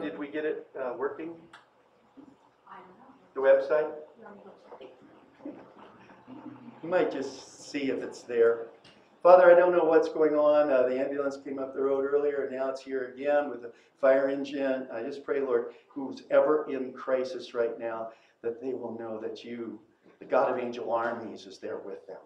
The deer, do you know, did we get it uh, working, I don't know. the website? Let me go check. You might just see if it's there. Father, I don't know what's going on. Uh, the ambulance came up the road earlier, and now it's here again with the fire engine. I just pray, Lord, who's ever in crisis right now, that they will know that you, the God of angel armies, is there with them.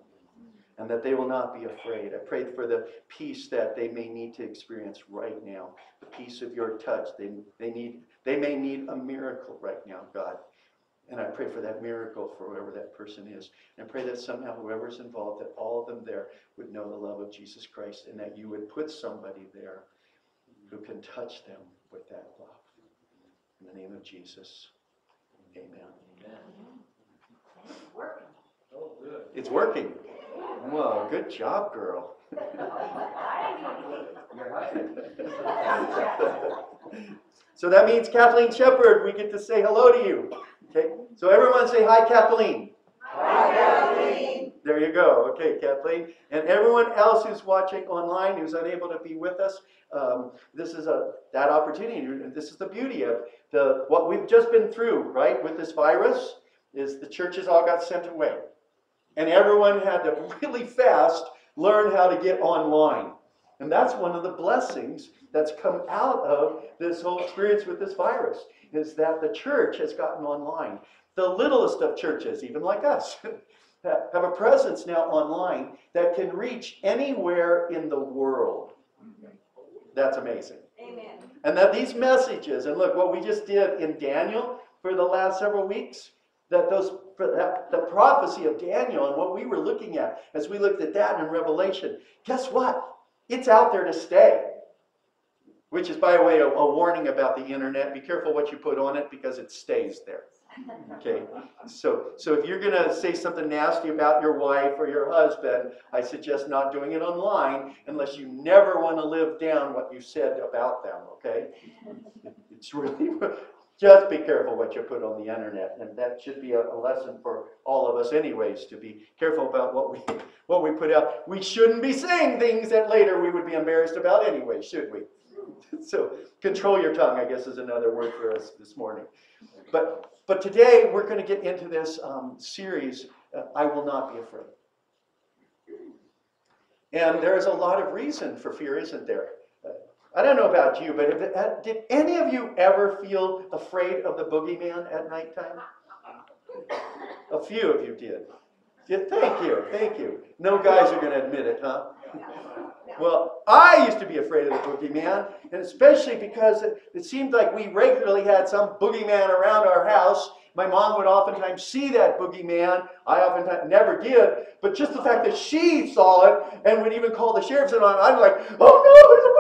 And that they will not be afraid. I pray for the peace that they may need to experience right now. The peace of your touch. They, they need they may need a miracle right now, God. And I pray for that miracle for whoever that person is. And I pray that somehow whoever's involved, that all of them there would know the love of Jesus Christ and that you would put somebody there who can touch them with that love. In the name of Jesus, amen. It's working. Oh, good. It's working. Well, good job, girl. I need it. You're hired. So that means Kathleen Shepard, we get to say hello to you. Okay, so everyone say hi, Kathleen. Hi, Kathleen. There you go. Okay, Kathleen. And everyone else who's watching online who's unable to be with us, um, this is a that opportunity. And This is the beauty of the what we've just been through, right? With this virus, is the churches all got sent away, and everyone had to really fast learn how to get online. And that's one of the blessings that's come out of this whole experience with this virus, is that the church has gotten online. The littlest of churches, even like us, have a presence now online that can reach anywhere in the world. That's amazing. Amen. And that these messages, and look what we just did in Daniel for the last several weeks, that those for that the prophecy of Daniel and what we were looking at as we looked at that in Revelation, guess what? It's out there to stay. Which is, by the way, a, a warning about the internet. Be careful what you put on it because it stays there. Okay, so so if you're gonna say something nasty about your wife or your husband, I suggest not doing it online unless you never want to live down what you said about them. Okay, it's really just be careful what you put on the internet, and that should be a, a lesson for all of us, anyways, to be careful about what we what we put out. We shouldn't be saying things that later we would be embarrassed about anyway, should we? So control your tongue, I guess, is another word for us this morning. But but today we're going to get into this um, series. Uh, I will not be afraid. And there is a lot of reason for fear, isn't there? I don't know about you, but did any of you ever feel afraid of the boogeyman at nighttime? A few of you did. Yeah, thank you, thank you. No guys are going to admit it, huh? Well, I used to be afraid of the boogeyman, and especially because it, it seemed like we regularly had some boogeyman around our house. My mom would oftentimes see that boogeyman. I oftentimes never did, but just the fact that she saw it and would even call the sheriffs and I'm like, oh no, there's a boogeyman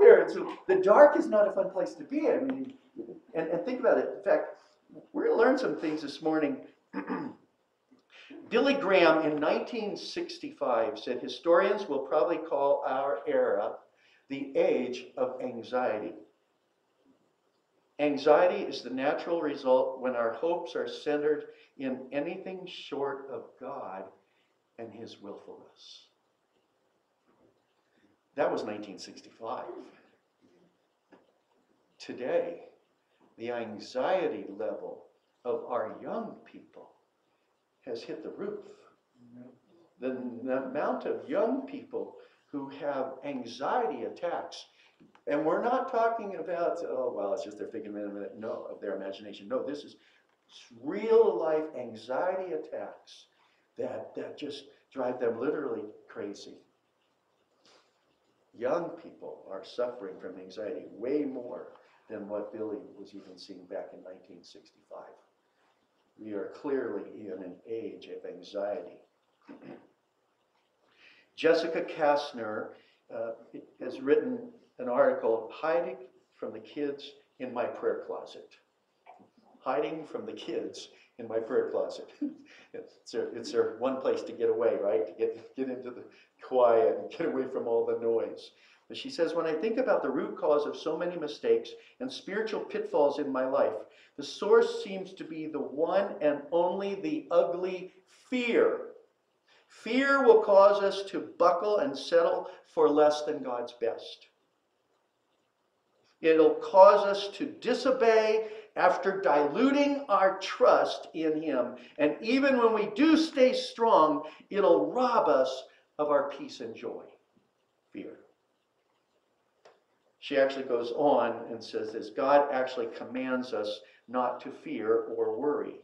there. And so the dark is not a fun place to be. I mean, and, and think about it. In fact, we're going to learn some things this morning. Billy Graham in 1965 said historians will probably call our era the age of anxiety. Anxiety is the natural result when our hopes are centered in anything short of God and His willfulness. That was 1965. Today, the anxiety level of our young people has hit the roof. The, the amount of young people who have anxiety attacks, and we're not talking about, oh, well, it's just their figment no, of their imagination. No, this is real life anxiety attacks that, that just drive them literally crazy. Young people are suffering from anxiety way more than what Billy was even seeing back in 1965. We are clearly in an age of anxiety. Jessica Kastner uh, has written an article, Hiding from the Kids in My Prayer Closet. Hiding from the kids in my prayer closet. it's, their, it's their one place to get away, right? To get, get into the quiet and get away from all the noise. But she says, when I think about the root cause of so many mistakes and spiritual pitfalls in my life, the source seems to be the one and only the ugly fear. Fear will cause us to buckle and settle for less than God's best. It'll cause us to disobey after diluting our trust in Him. And even when we do stay strong, it'll rob us of our peace and joy. Fear. She actually goes on and says this God actually commands us not to fear or worry.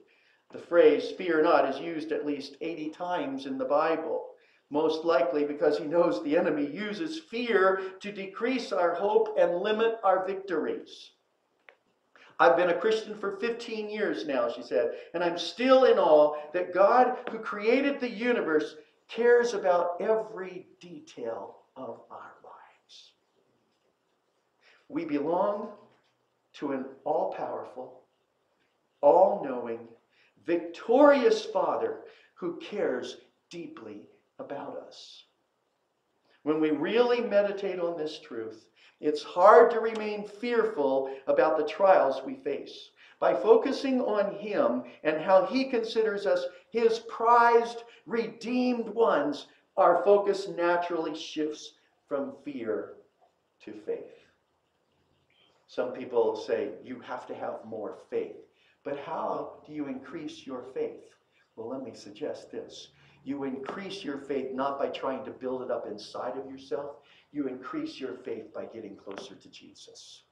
The phrase fear not is used at least 80 times in the Bible, most likely because he knows the enemy uses fear to decrease our hope and limit our victories. I've been a Christian for 15 years now, she said, and I'm still in awe that God, who created the universe, cares about every detail of our lives. We belong to an all powerful, all knowing, victorious Father who cares deeply about us. When we really meditate on this truth, it's hard to remain fearful about the trials we face. By focusing on Him and how He considers us His prized, redeemed ones, our focus naturally shifts from fear to faith. Some people say you have to have more faith. But how do you increase your faith? Well, let me suggest this. You increase your faith not by trying to build it up inside of yourself, you increase your faith by getting closer to Jesus.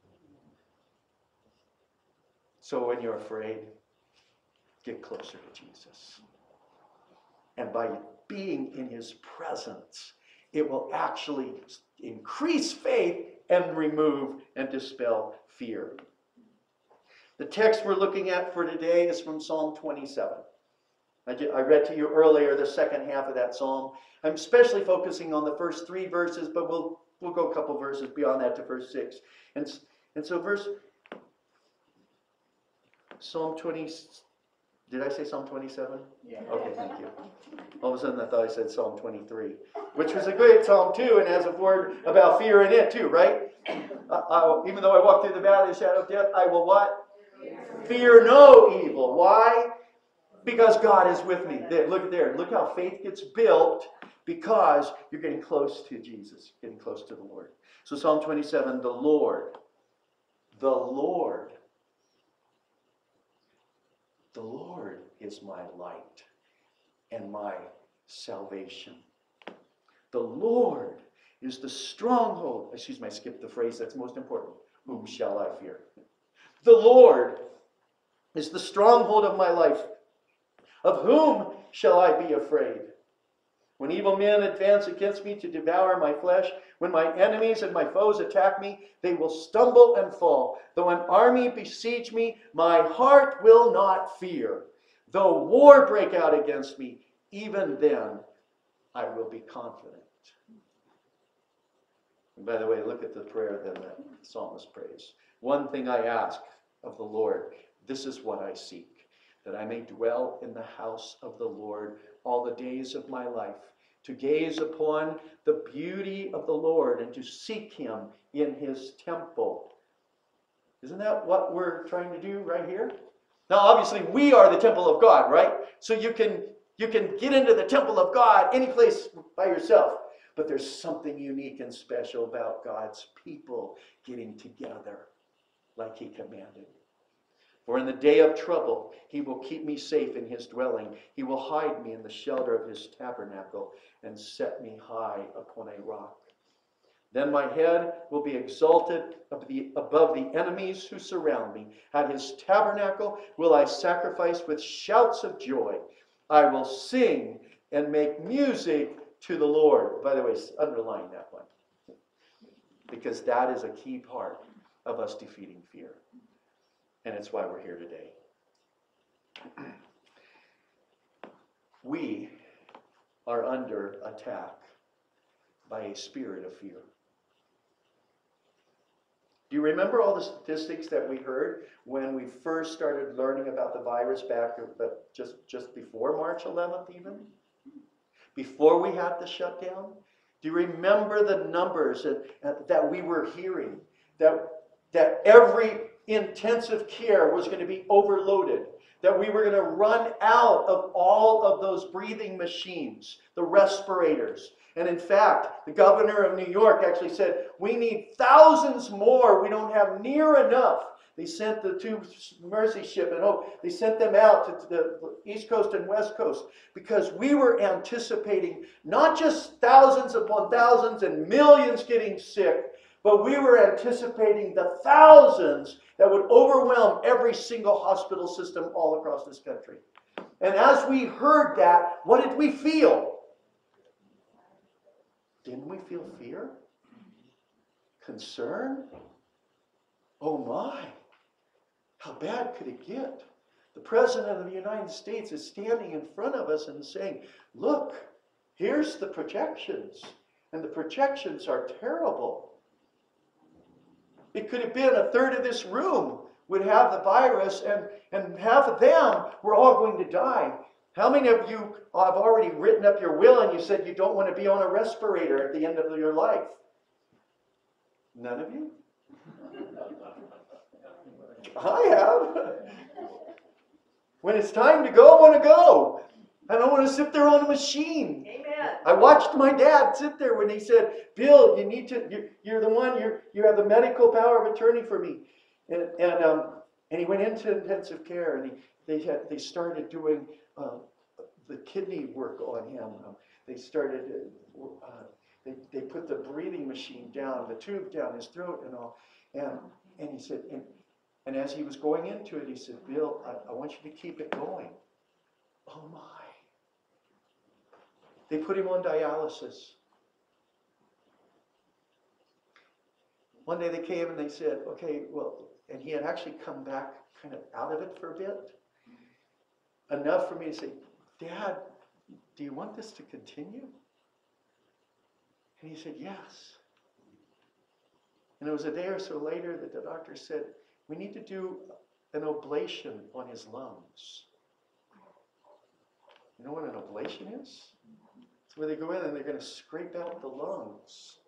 So when you're afraid, get closer to Jesus. And by being in his presence, it will actually increase faith and remove and dispel fear. The text we're looking at for today is from Psalm 27. I, ju- I read to you earlier the second half of that psalm. I'm especially focusing on the first three verses, but we'll we'll go a couple verses beyond that to verse six. And and so verse Psalm 20. Did I say Psalm 27? Yeah. Okay, thank you. All of a sudden, I thought I said Psalm 23, which was a great psalm too, and has a word about fear in it too, right? Uh, uh, even though I walk through the valley of the shadow of death, I will what? Fear no evil. Why? Because God is with me. There, look there. Look how faith gets built because you're getting close to Jesus, getting close to the Lord. So Psalm 27, the Lord, the Lord, the Lord is my light and my salvation. The Lord is the stronghold. Excuse me, I skipped the phrase that's most important. Whom shall I fear? The Lord is the stronghold of my life. Of whom shall I be afraid? When evil men advance against me to devour my flesh, when my enemies and my foes attack me, they will stumble and fall. Though an army besiege me, my heart will not fear. Though war break out against me, even then I will be confident. And by the way, look at the prayer that the psalmist prays. One thing I ask of the Lord, this is what I seek, that I may dwell in the house of the Lord all the days of my life, to gaze upon the beauty of the Lord and to seek him in his temple. Isn't that what we're trying to do right here? Now, obviously, we are the temple of God, right? So you can you can get into the temple of God any place by yourself. But there's something unique and special about God's people getting together like he commanded. For in the day of trouble, he will keep me safe in his dwelling. He will hide me in the shelter of his tabernacle and set me high upon a rock. Then my head will be exalted above the, enemies who surround me. At his tabernacle will I sacrifice with shouts of joy. I will sing and make music to the Lord. By the way, underline that one. Because that is a key part of us defeating fear. And it's why we're here today. We are under attack by a spirit of fear. Do you remember all the statistics that we heard when we first started learning about the virus back but just, just before March 11th, even? Before we had the shutdown? Do you remember the numbers that, that we were hearing? That, that every intensive care was going to be overloaded, that we were going to run out of all of those breathing machines, the respirators. And in fact, the governor of New York actually said, We need thousands more. We don't have near enough. They sent the two Mercy ship and Hope, they sent them out to the East Coast and West Coast because we were anticipating not just thousands upon thousands and millions getting sick, but we were anticipating the thousands that would overwhelm every single hospital system all across this country. And as we heard that, what did we feel? Didn't we feel fear? Concern? Oh my, how bad could it get? The President of the United States is standing in front of us and saying, Look, here's the projections. And the projections are terrible. It could have been a third of this room would have the virus, and, and half of them were all going to die. How many of you have already written up your will and you said you don't want to be on a respirator at the end of your life? None of you? I have. When it's time to go, I want to go. I don't want to sit there on a machine. Amen. I watched my dad sit there when he said, "Bill, you need to. You're, you're the one. You're you have the medical power of attorney for me." And and um and he went into intensive care and he they had they started doing uh, the kidney work on him. Um, they started. Uh, they, they put the breathing machine down, the tube down his throat and all. And and he said, and, and as he was going into it, he said, Bill, I, I want you to keep it going. Oh my. They put him on dialysis. One day they came and they said, okay, well, and he had actually come back kind of out of it for a bit. Enough for me to say, Dad, do you want this to continue? And he said, yes. And it was a day or so later that the doctor said, we need to do an ablation on his lungs. You know what an ablation is? Where they go in and they're going to scrape out the lungs.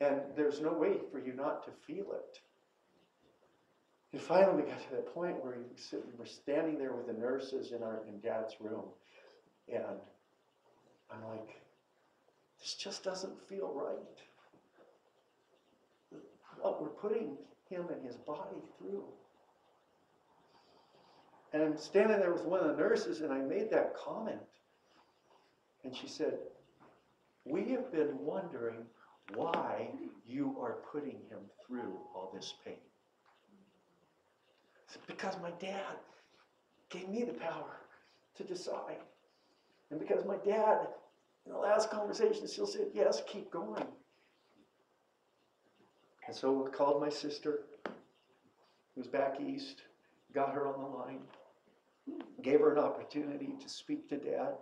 And there's no way for you not to feel it. And finally, we got to that point where we were standing there with the nurses in our in Dad's room, and I'm like, this just doesn't feel right. What we're putting him and his body through. And I'm standing there with one of the nurses, and I made that comment. And she said, We have been wondering why you are putting him through all this pain. Because my dad gave me the power to decide. And because my dad, in the last conversation, still said, Yes, keep going. And so I called my sister, who was back east, got her on the line, gave her an opportunity to speak to dad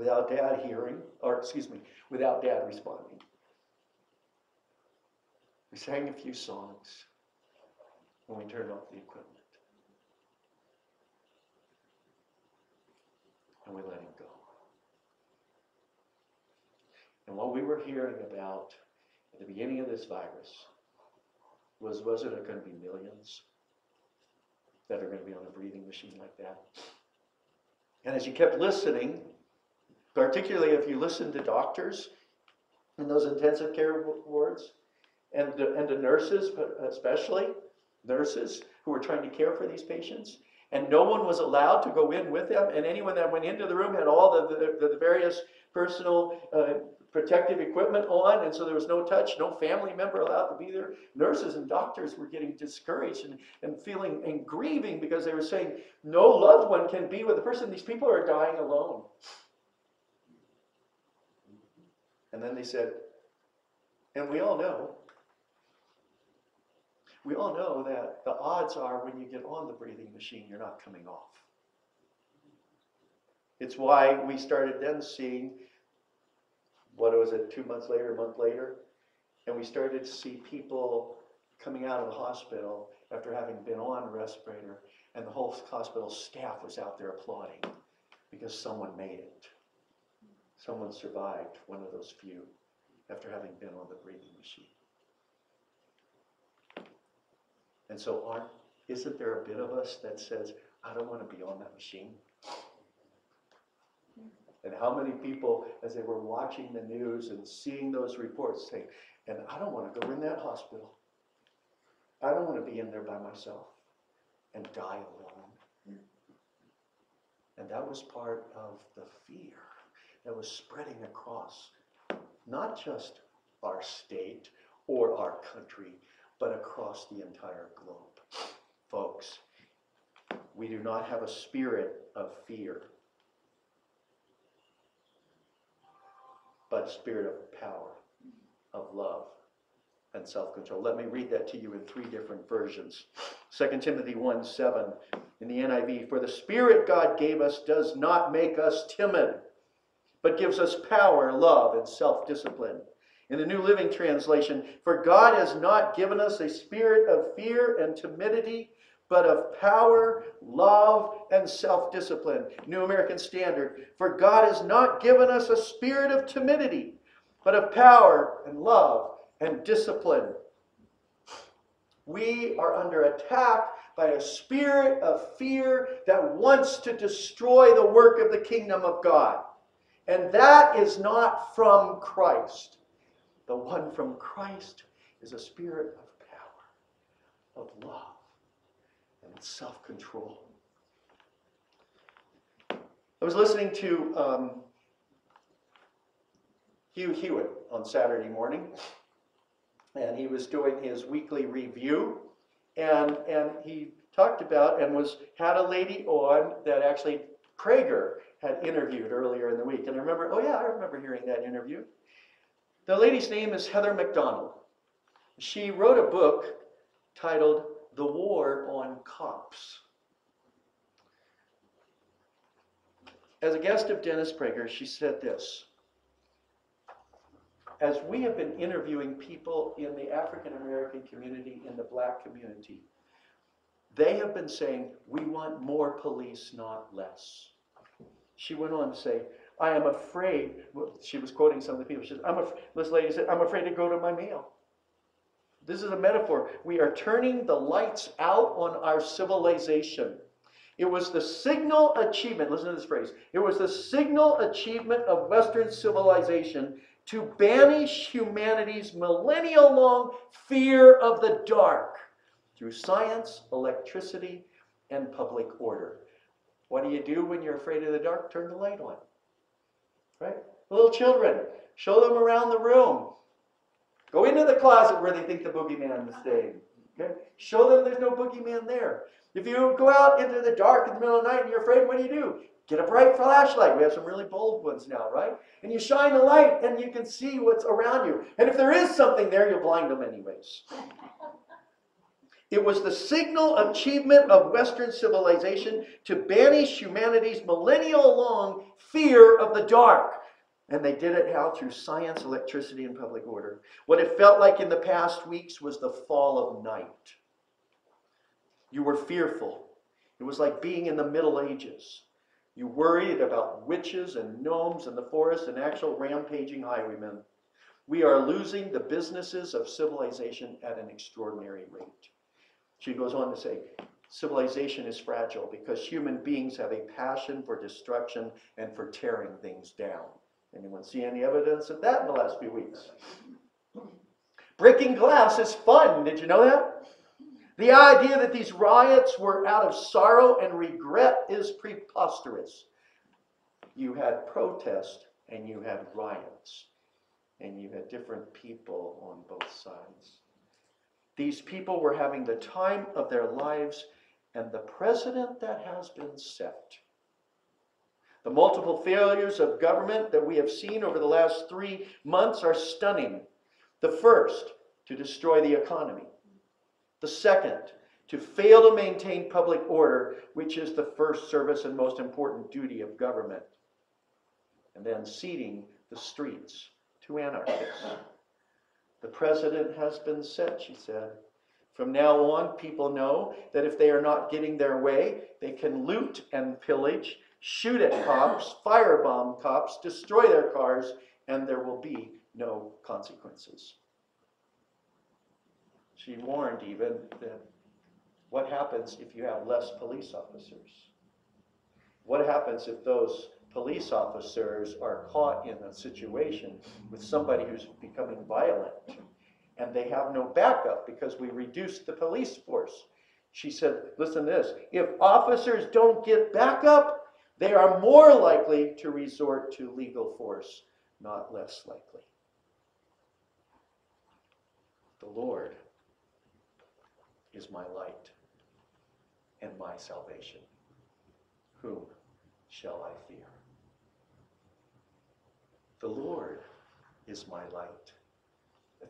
without dad hearing, or excuse me, without dad responding. We sang a few songs when we turned off the equipment. And we let him go. And what we were hearing about at the beginning of this virus was wasn't it going to be millions that are going to be on a breathing machine like that? And as you kept listening, particularly if you listen to doctors in those intensive care wards and the, and the nurses, but especially nurses who were trying to care for these patients, and no one was allowed to go in with them, and anyone that went into the room had all the, the, the various personal uh, protective equipment on, and so there was no touch, no family member allowed to be there. Nurses and doctors were getting discouraged and, and feeling and grieving because they were saying, no loved one can be with the person. These people are dying alone. And then they said, and we all know, we all know that the odds are when you get on the breathing machine, you're not coming off. It's why we started then seeing, what was it, two months later, a month later? And we started to see people coming out of the hospital after having been on a respirator, and the whole hospital staff was out there applauding because someone made it. Someone survived, one of those few, after having been on the breathing machine. And so aren't, isn't there a bit of us that says, I don't want to be on that machine. And how many people, as they were watching the news and seeing those reports, say, and I don't want to go in that hospital. I don't want to be in there by myself and die alone. And that was part of the fear that was spreading across not just our state or our country, but across the entire globe. Folks, we do not have a spirit of fear, but a spirit of power, of love, and self-control. Let me read that to you in three different versions. 2 Timothy 1 7 in the NIV, for the spirit God gave us does not make us timid, but gives us power, love, and self-discipline. In the New Living Translation, for God has not given us a spirit of fear and timidity, but of power, love, and self discipline. New American Standard, for God has not given us a spirit of timidity, but of power and love and discipline. We are under attack by a spirit of fear that wants to destroy the work of the kingdom of God. And that is not from Christ. The one from Christ is a spirit of power, of love, and self control. I was listening to um, Hugh Hewitt on Saturday morning, and he was doing his weekly review, and, and he talked about and was had a lady on that actually Prager had interviewed earlier in the week. And I remember, oh yeah, I remember hearing that interview. The lady's name is Heather Mac Donald. She wrote a book titled The War on Cops. As a guest of Dennis Prager, she said this As we have been interviewing people in the African American community, in the black community, they have been saying, We want more police, not less. She went on to say, I am afraid, well, she was quoting some of the people. She said, I'm this lady said, I'm afraid to go to my meal. This is a metaphor. We are turning the lights out on our civilization. It was the signal achievement, listen to this phrase. It was the signal achievement of Western civilization to banish humanity's millennial long fear of the dark through science, electricity, and public order. What do you do when you're afraid of the dark? Turn the light on. Right? Little children, show them around the room. Go into the closet where they think the boogeyman is staying. Okay? Show them there's no boogeyman there. If you go out into the dark in the middle of the night and you're afraid, what do you do? Get a bright flashlight. We have some really bold ones now, right? And you shine the light and you can see what's around you. And if there is something there, you'll blind them anyways. It was the signal achievement of Western civilization to banish humanity's millennial long fear of the dark. And they did it how? Through science, electricity, and public order. What it felt like in the past weeks was the fall of night. You were fearful. It was like being in the Middle Ages. You worried about witches and gnomes in the forest and actual rampaging highwaymen. We are losing the businesses of civilization at an extraordinary rate. She goes on to say, civilization is fragile because human beings have a passion for destruction and for tearing things down. Anyone see any evidence of that in the last few weeks? Breaking glass is fun. Did you know that? The idea that these riots were out of sorrow and regret is preposterous. You had protest and you had riots, and you had different people on both sides. These people were having the time of their lives, and the precedent that has been set. The multiple failures of government that we have seen over the last three months are stunning. The first, to destroy the economy. The second, to fail to maintain public order, which is the first service and most important duty of government. And then ceding the streets to anarchists. The president has been set, she said. From now on, people know that if they are not getting their way, they can loot and pillage, shoot at cops, firebomb cops, destroy their cars, and there will be no consequences. She warned even that What happens if you have less police officers? What happens if those police officers are caught in a situation with somebody who's becoming violent and they have no backup because we reduced the police force? She said, listen to this if officers don't get backup, they are more likely to resort to legal force, not less likely. The Lord is my light and my salvation. Whom shall I fear? The Lord is my light.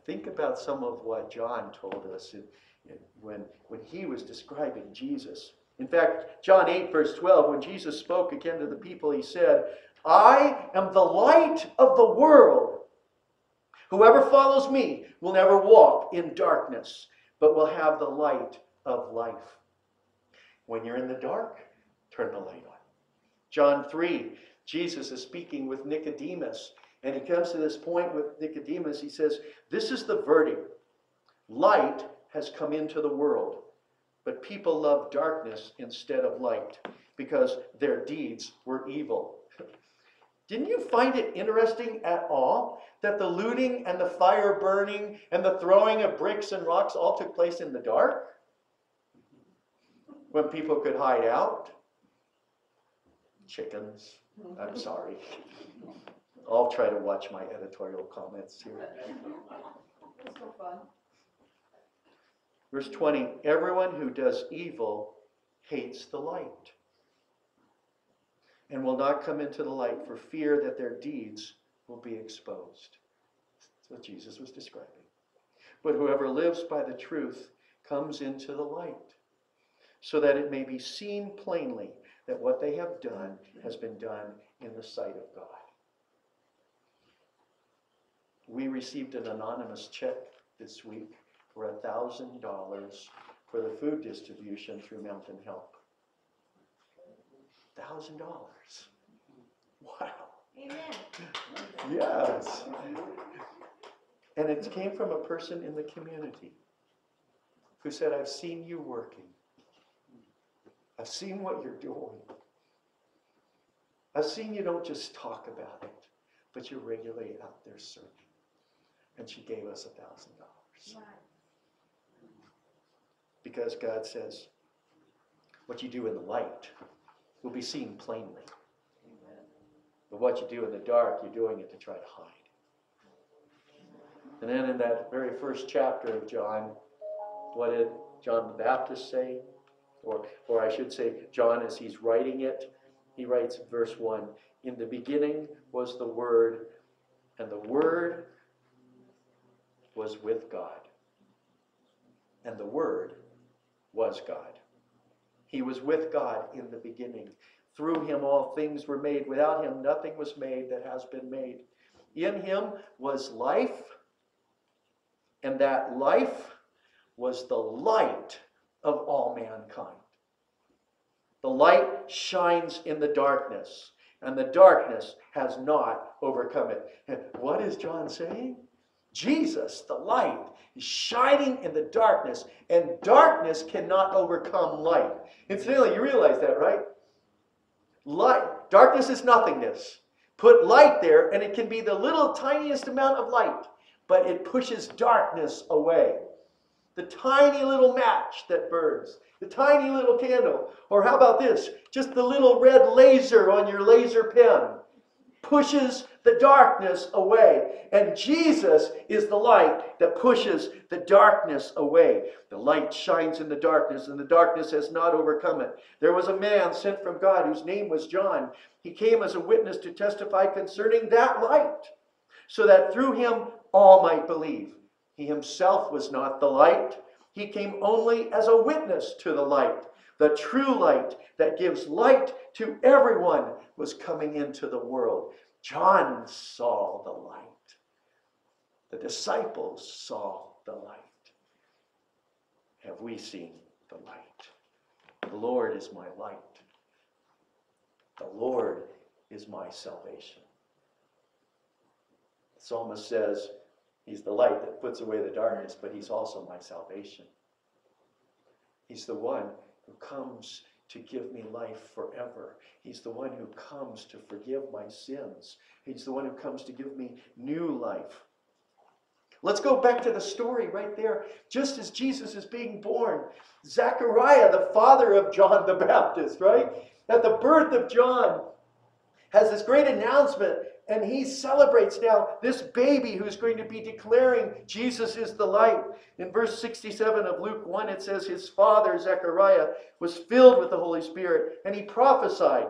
Think about some of what John told us in, in- when, when he was describing Jesus. In fact, John 8, verse 12, when Jesus spoke again to the people, he said, I am the light of the world. Whoever follows me will never walk in darkness, but will have the light of life. When you're in the dark, turn the light on. John 3, Jesus is speaking with Nicodemus, and he comes to this point with Nicodemus. He says, This is the verdict light has come into the world, but people love darkness instead of light because their deeds were evil. Didn't you find it interesting at all that the looting and the fire burning and the throwing of bricks and rocks all took place in the dark? When people could hide out? Chickens. I'm sorry. I'll try to watch my editorial comments here. It's so fun. Verse 20 Everyone who does evil hates the light and will not come into the light for fear that their deeds will be exposed. That's what Jesus was describing. But whoever lives by the truth comes into the light so that it may be seen plainly that what they have done has been done in the sight of God. We received an anonymous check this week for a thousand dollars for the food distribution through Mountain Help. Thousand dollars. Wow. Amen. Yes. And it came from a person in the community who said, I've seen you working. I've seen what you're doing. I've seen you don't just talk about it, but you're regularly out there serving. And she gave us a thousand dollars. Because God says, what you do in the light will be seen plainly. But what you do in the dark, you're doing it to try to hide. And then in that very first chapter of John, what did John the Baptist say? Or, or I should say, John, as he's writing it, he writes verse 1 In the beginning was the Word, and the Word was with God. And the Word was God. He was with God in the beginning. Through him all things were made. Without him nothing was made that has been made. In him was life, and that life was the light of all mankind. The light shines in the darkness, and the darkness has not overcome it. And what is John saying? Jesus, the light, is shining in the darkness, and darkness cannot overcome light. Incidentally, you realize that, right? Light, darkness is nothingness. Put light there, and it can be the little tiniest amount of light, but it pushes darkness away. The tiny little match that burns, the tiny little candle, or how about this? Just the little red laser on your laser pen pushes the darkness away. And Jesus is the light that pushes the darkness away. The light shines in the darkness, and the darkness has not overcome it. There was a man sent from God whose name was John. He came as a witness to testify concerning that light, so that through him all might believe. He himself was not the light, he came only as a witness to the light. The true light that gives light to everyone was coming into the world. John saw the light. The disciples saw the light. Have we seen the light? The Lord is my light. The Lord is my salvation. The psalmist says, He's the light that puts away the darkness, but He's also my salvation. He's the one who comes to give me life forever. He's the one who comes to forgive my sins. He's the one who comes to give me new life. Let's go back to the story right there. Just as Jesus is being born, Zechariah, the father of John the Baptist, right? At the birth of John, has this great announcement, and he celebrates now this baby who's going to be declaring Jesus is the light. In verse 67 of Luke 1, it says, His father, Zechariah, was filled with the Holy Spirit, and he prophesied.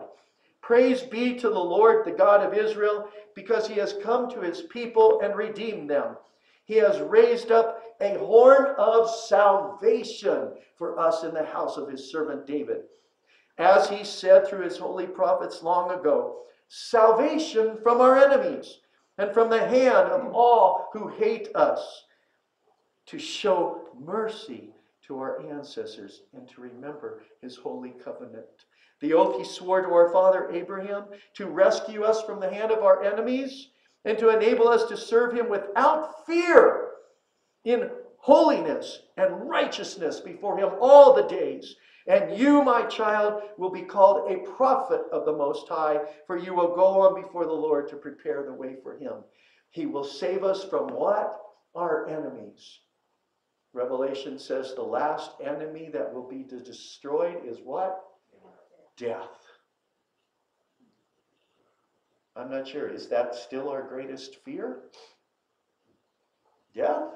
Praise be to the Lord, the God of Israel, because he has come to his people and redeemed them. He has raised up a horn of salvation for us in the house of his servant David. As he said through his holy prophets long ago, salvation from our enemies and from the hand of hmm. all who hate us, to show mercy to our ancestors and to remember his holy covenant. The oath he swore to our father Abraham to rescue us from the hand of our enemies and to enable us to serve him without fear in holiness and righteousness before him all the days. And you, my child, will be called a prophet of the Most High, for you will go on before the Lord to prepare the way for him. He will save us from what? Our enemies. Revelation says the last enemy that will be destroyed is what? Death. I'm not sure. Is that still our greatest fear? Death?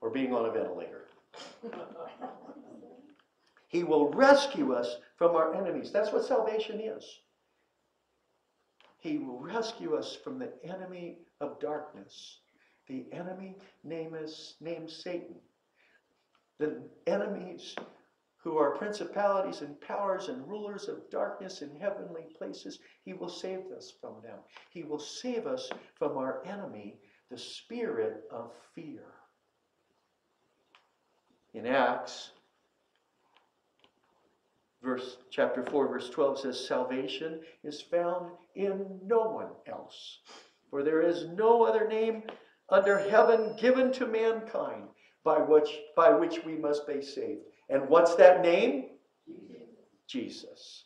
Or being on a ventilator? He will rescue us from our enemies. That's what salvation is. He will rescue us from the enemy of darkness. The enemy name is named Satan. The enemies who are principalities and powers and rulers of darkness in heavenly places, he will save us from them. He will save us from our enemy, the spirit of fear. In Acts, verse chapter 4 verse 12 says salvation is found in no one else. For there is no other name under heaven given to mankind by which by which we must be saved. And what's that name? Jesus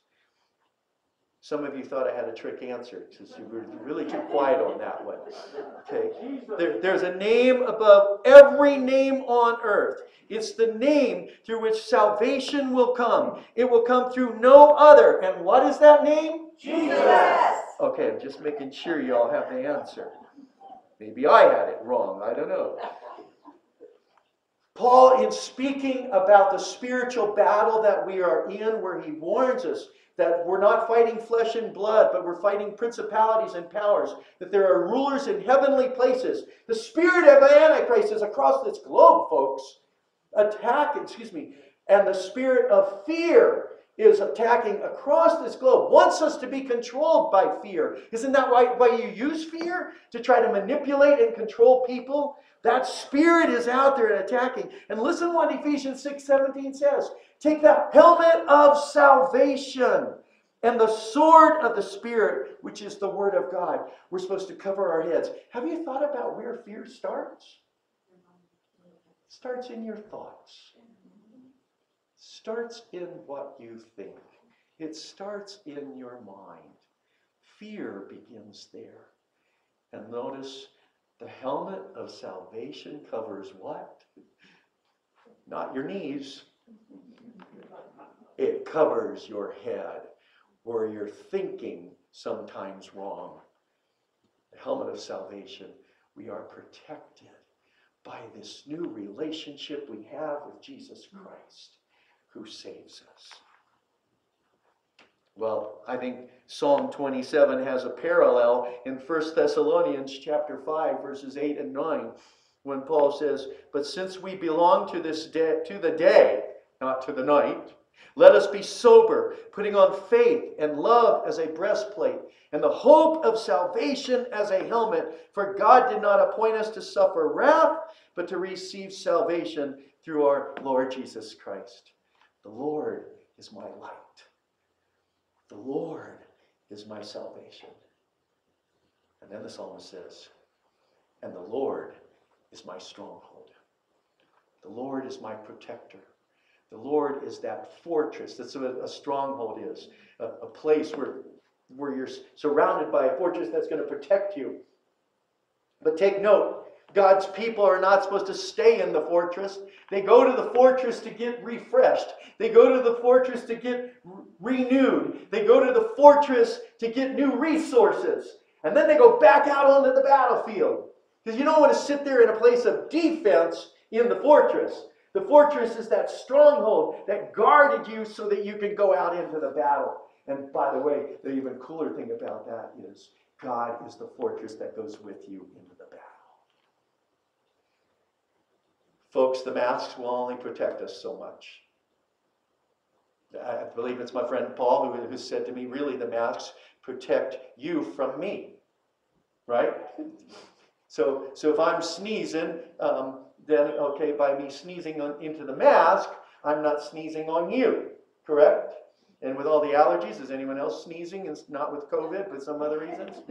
some of you thought i had a trick answer because you were really too quiet on that one okay there, there's a name above every name on earth it's the name through which salvation will come. It will come through no other. And what is that name? Jesus. Okay, I'm just making sure you all have the answer. Maybe I had it wrong. I don't know. Paul, in speaking about the spiritual battle that we are in, where he warns us that we're not fighting flesh and blood, but we're fighting principalities and powers, that there are rulers in heavenly places. The spirit of Antichrist is across this globe, folks attack, excuse me, and the spirit of fear is attacking across this globe, wants us to be controlled by fear. Isn't that why, why you use fear? To try to manipulate and control people? That spirit is out there and attacking. And listen what Ephesians 6 17 says Take the helmet of salvation and the sword of the Spirit, which is the Word of God. We're supposed to cover our heads. Have you thought about where fear starts? starts in your thoughts. Starts in what you think. It starts in your mind. Fear begins there. And notice the helmet of salvation covers what? Not your knees. It covers your head where you're thinking sometimes wrong. The helmet of salvation, we are protected by this new relationship we have with Jesus Christ who saves us. Well, I think Psalm 27 has a parallel in 1 Thessalonians chapter 5 verses 8 and 9 when Paul says, "But since we belong to this day to the day, not to the night, let us be sober, putting on faith and love as a breastplate, and the hope of salvation as a helmet. For God did not appoint us to suffer wrath, but to receive salvation through our Lord Jesus Christ. The Lord is my light. The Lord is my salvation. And then the psalmist says, And the Lord is my stronghold. The Lord is my protector. The Lord is that fortress. That's what a stronghold is. A, a place where, where you're surrounded by a fortress that's going to protect you. But take note, God's people are not supposed to stay in the fortress. They go to the fortress to get refreshed. They go to the fortress to get renewed. They go to the fortress to get new resources. And then they go back out onto the battlefield. Because you don't want to sit there in a place of defense in the fortress. The fortress is that stronghold that guarded you so that you can go out into the battle. And by the way, the even cooler thing about that is God is the fortress that goes with you into the battle. Folks, the masks will only protect us so much. I believe it's my friend Paul who, who said to me, really, the masks protect you from me. Right? So, so if I'm sneezing, um, then, okay, by me sneezing on, into the mask, I'm not sneezing on you. Correct? And with all the allergies, is anyone else sneezing? It's not with COVID, but some other reasons?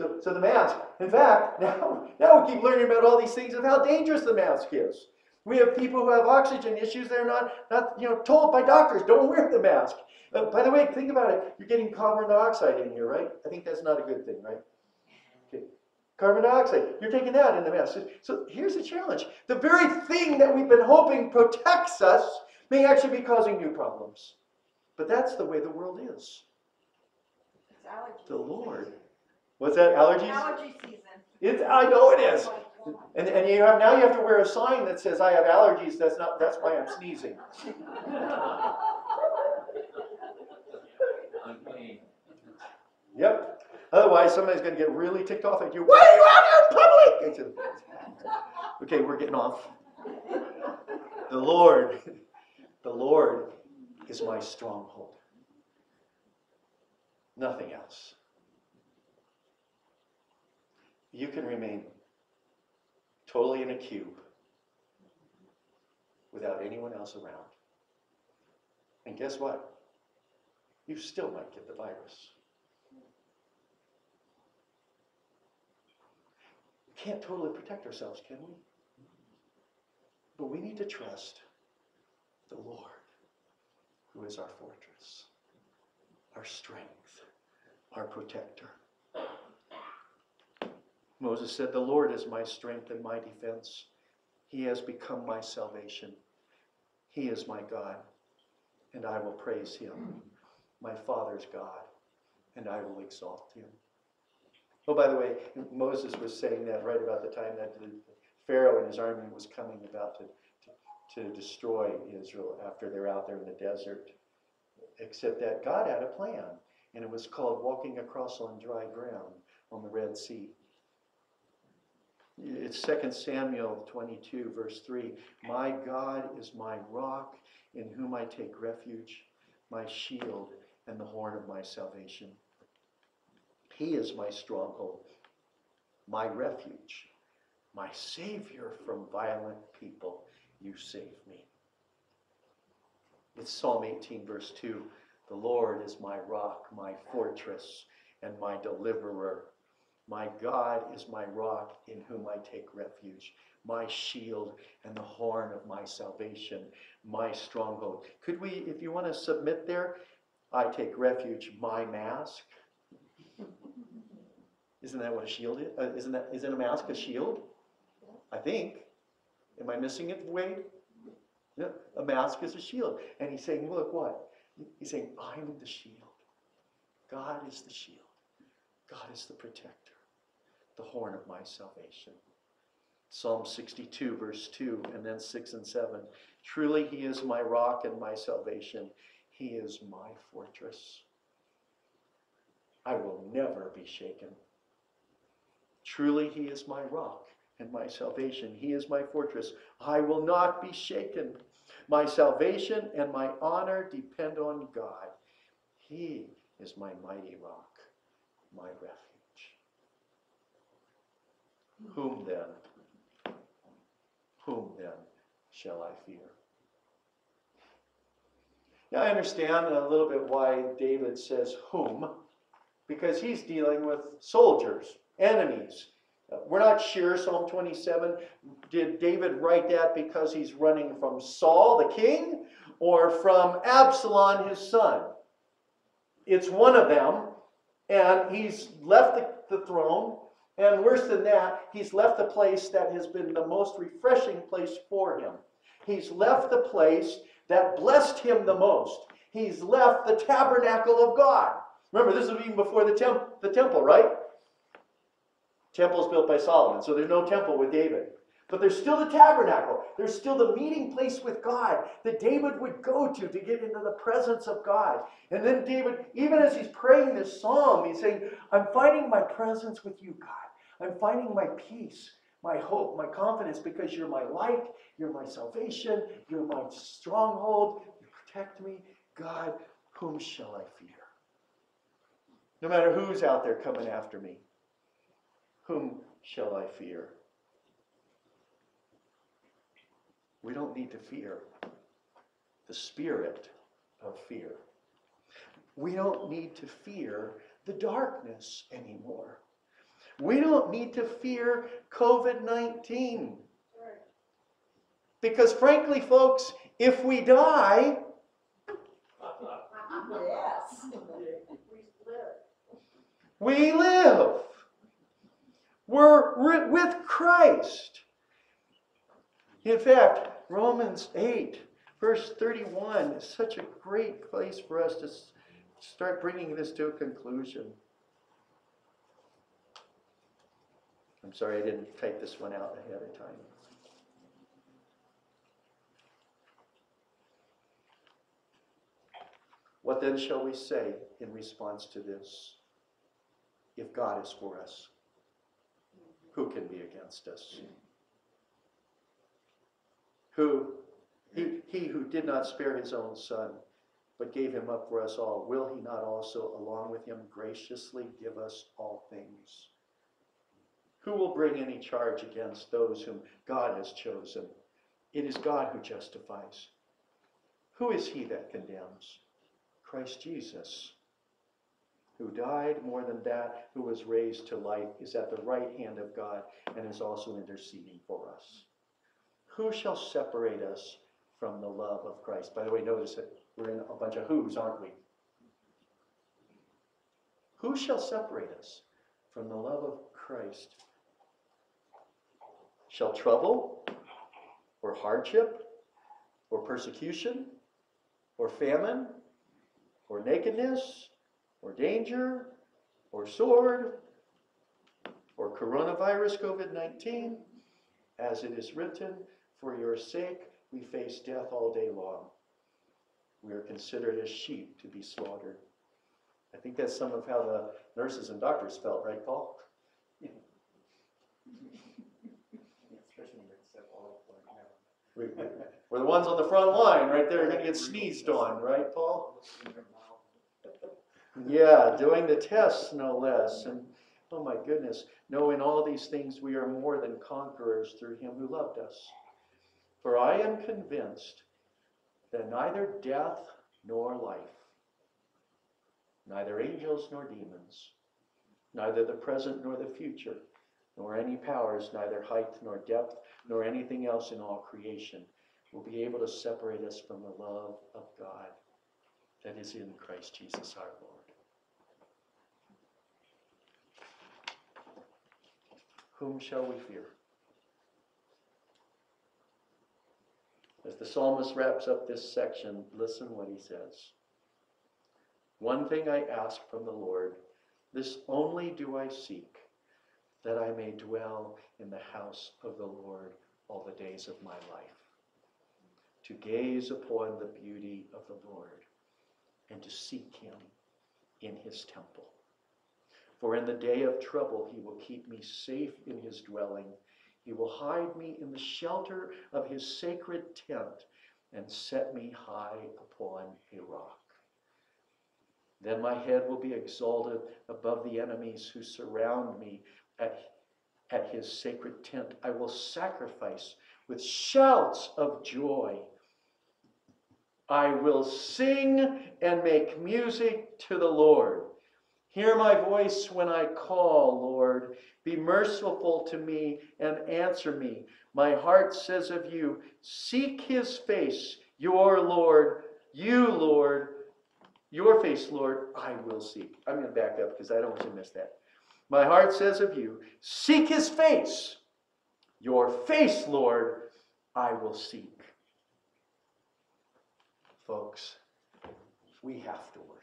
So, so the mask. In fact, now, now we keep learning about all these things of how dangerous the mask is. We have people who have oxygen issues. They're not, not you know, told by doctors, don't wear the mask. Uh, by the way, think about it. You're getting carbon dioxide in here, right? I think that's not a good thing, right? Okay. Carbon dioxide. You're taking that in the mask. So, so here's the challenge. The very thing that we've been hoping protects us may actually be causing new problems. But that's the way the world is. It's. The. Lord. What's that? Allergies? Allergy season. It's, I know it is. Oh and, and you have, now you have to wear a sign that says, I have allergies, that's not, that's why I'm sneezing. Yep. Otherwise, somebody's gonna get really ticked off at you. Why are you out here in public? Okay, we're getting off. The Lord, the Lord is my stronghold. Nothing else. You can remain totally in a cube without anyone else around. And guess what? You still might get the virus. We can't totally protect ourselves, can we? But we need to trust the Lord, who is our fortress, our strength, our protector. Moses said, The Lord is my strength and my defense. He has become my salvation. He is my God, and I will praise him, my Father's God, and I will exalt him. Oh, by the way, Moses was saying that right about the time that Pharaoh and his army was coming about to, to, to destroy Israel after they're out there in the desert. Except that God had a plan, and it was called walking across on dry ground on the Red Sea. It's 2 Samuel 22, verse 3. My God is my rock in whom I take refuge, my shield and the horn of my salvation. He is my stronghold, my refuge, my Savior from violent people. You save me. It's Psalm 18, verse 2. The Lord is my rock, my fortress, and my deliverer. My God is my rock in whom I take refuge, my shield and the horn of my salvation, my stronghold. Could we, if you want to submit there, I take refuge, my mask. Isn't that what a shield is? Uh, isn't that, isn't a mask a shield? I think. Am I missing it, Wade? Yeah, a mask is a shield. And he's saying, look what? He's saying, I'm the shield. God is the shield. God is the protector the horn of my salvation. Psalm 62, verse 2, and then 6 and 7. Truly, He is my rock and my salvation. He is my fortress. I will never be shaken. Truly, He is my rock and my salvation. He is my fortress. I will not be shaken. My salvation and my honor depend on God. He is my mighty rock, my refuge. Whom then? Whom then shall I fear? Now, I understand a little bit why David says whom, because he's dealing with soldiers, enemies. We're not sure, Psalm 27, did David write that because he's running from Saul, the king, or from Absalom, his son? It's one of them, and he's left the, the throne, and worse than that, he's left the place that has been the most refreshing place for him. He's left the place that blessed him the most. He's left the tabernacle of God. Remember, this is even before the, temp- the temple, right? Temple's built by Solomon, so there's no temple with David. But there's still the tabernacle. There's still the meeting place with God that David would go to to get into the presence of God. And then David, even as he's praying this psalm, he's saying, I'm finding my presence with you, God. I'm finding my peace, my hope, my confidence because you're my light, you're my salvation, you're my stronghold, you protect me. God, whom shall I fear? No matter who's out there coming after me, whom shall I fear? We don't need to fear the spirit of fear. We don't need to fear the darkness anymore. We don't need to fear COVID 19. Because, frankly, folks, if we die, Yes. we live. We're with Christ. In fact, Romans 8, verse 31 is such a great place for us to start bringing this to a conclusion. I'm sorry I didn't type this one out ahead of time. What then shall we say in response to this? If God is for us, who can be against us? Who, he, he who did not spare his own son, but gave him up for us all, will he not also, along with him, graciously give us all things? Who will bring any charge against those whom God has chosen? It is God who justifies. Who is he that condemns? Christ Jesus, who died more than that, who was raised to life, is at the right hand of God and is also interceding for us. Who shall separate us from the love of Christ? By the way, notice that we're in a bunch of who's, aren't we? Who shall separate us from the love of Christ? Shall trouble, or hardship, or persecution, or famine, or nakedness, or danger, or sword, or coronavirus COVID 19, as it is written, For your sake we face death all day long. We are considered as sheep to be slaughtered. I think that's some of how the nurses and doctors felt, right, Paul? Especially when they step all up like that. We, we- we're the ones on the front line, right there, gonna get sneezed on, right, Paul? Yeah, doing the tests, no less. And oh my goodness, knowing all these things, we are more than conquerors through him who loved us. For I am convinced that neither death nor life, neither angels nor demons, neither the present nor the future, nor any powers, neither height nor depth, nor anything else in all creation will be able to separate us from the love of God that is in Christ Jesus our Lord. Whom shall we fear? As the psalmist wraps up this section, listen what he says. One thing I ask from the Lord, this only do I seek, that I may dwell in the house of the Lord all the days of my life, to gaze upon the beauty of the Lord and to seek him in his temple. For in the day of trouble he will keep me safe in his dwelling. He will hide me in the shelter of his sacred tent and set me high upon a rock. Then my head will be exalted above the enemies who surround me at, at his sacred tent. I will sacrifice with shouts of joy. I will sing and make music to the Lord. Hear my voice when I call, Lord. Be merciful to me and answer me. My heart says of you, Seek his face, your Lord, you, Lord, your face, Lord, I will seek. I'm going to back up because I don't want to miss that. My heart says of you, Seek his face, your face, Lord, I will seek. Folks, we have to worship.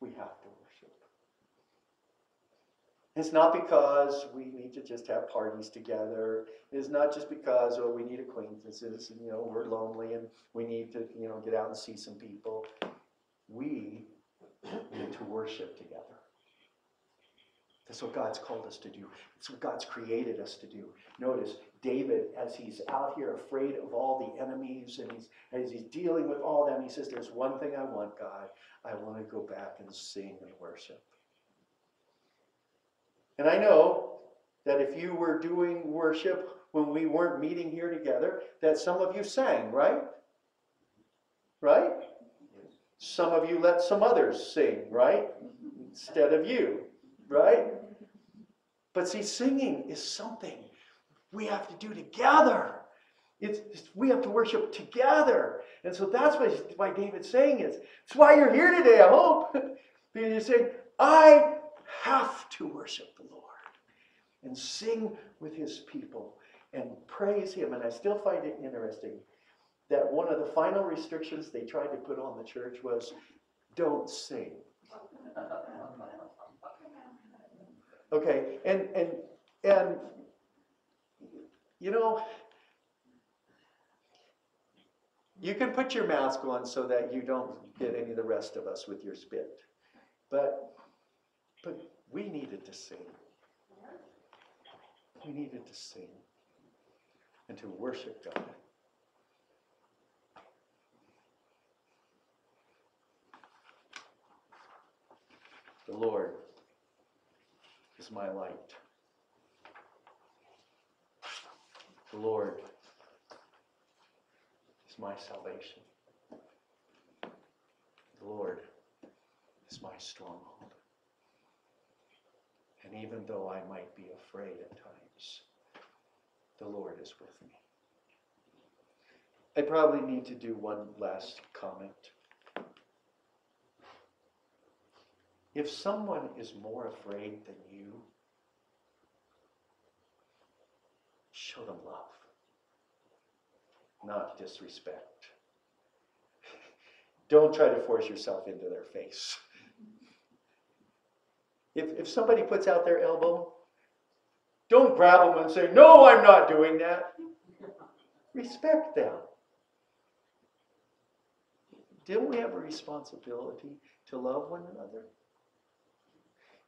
We have to worship. It's not because we need to just have parties together. It's not just because, oh, we need acquaintances and, you know, we're lonely and we need to, you know, get out and see some people. We need to worship together. That's what God's called us to do. That's what God's created us to do. Notice David, as he's out here afraid of all the enemies and he's, as he's dealing with all them, he says, There's one thing I want, God. I want to go back and sing and worship. And I know that if you were doing worship when we weren't meeting here together, that some of you sang, right? Right? Some of you let some others sing, right? Instead of you, right? But see, singing is something we have to do together. It's, it's- we have to worship together. And so that's why, David's saying is. It's why you're here today, I hope. because you're saying, I have to worship the Lord and sing with his people and praise him. And I still find it interesting that one of the final restrictions they tried to put on the church was don't sing. Okay, and and and you know, you can put your mask on so that you don't get any of the rest of us with your spit. But but we needed to sing. We needed to sing and to worship God. The Lord is my light. The Lord is my salvation. The Lord is my stronghold. And even though I might be afraid at times, the Lord is with me. I probably need to do one last comment. If someone is more afraid than you, show them love, not disrespect. Don't try to force yourself into their face. If, if somebody puts out their elbow, don't grab them and say, No, I'm not doing that. Respect them. Don't we have a responsibility to love one another?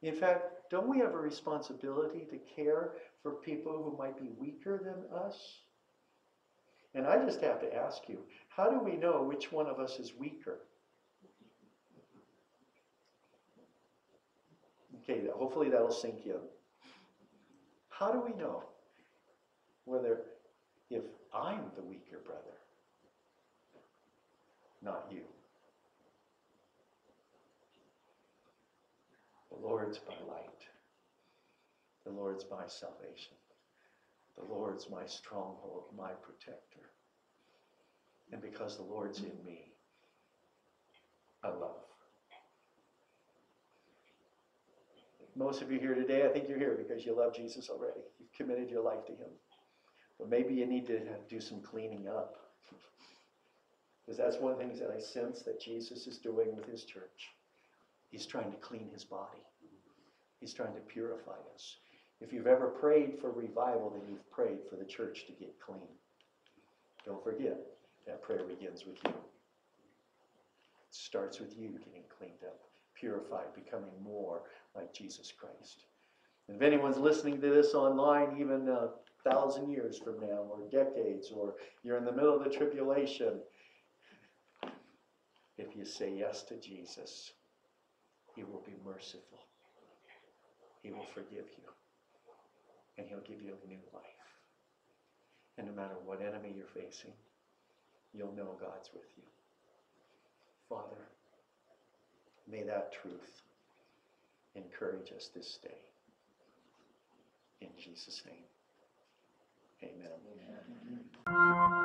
In fact, don't we have a responsibility to care for people who might be weaker than us? And I just have to ask you, how do we know which one of us is weaker? Okay, hopefully that'll sink in. How do we know whether if I'm the weaker brother, not you? The Lord's my light. The Lord's my salvation. The Lord's my stronghold, my protector. And because the Lord's in me, I love. Most of you here today, I think you're here because you love Jesus already. You've committed your life to Him. But maybe you need to do some cleaning up. Because that's one of the things that I sense that Jesus is doing with His church. He's trying to clean His body, He's trying to purify us. If you've ever prayed for revival, then you've prayed for the church to get clean. Don't forget, that prayer begins with you. It starts with you getting cleaned up, purified, becoming more like Jesus Christ. And if anyone's listening to this online, even a thousand years from now, or decades, or you're in the middle of the tribulation, if you say yes to Jesus, He will be merciful. He will forgive you. And He'll give you a new life. And no matter what enemy you're facing, you'll know God's with you. Father, May that truth encourage us this day. In Jesus' name, amen. Amen.